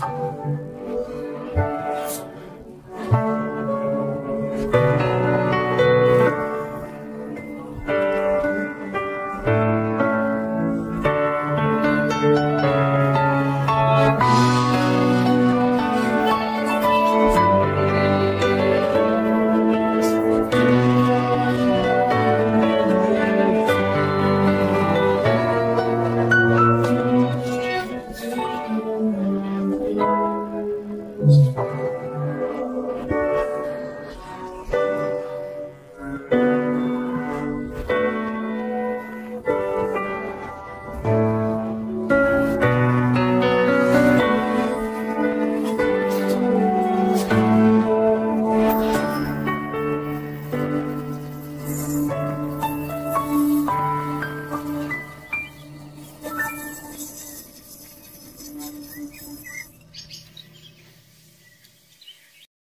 life.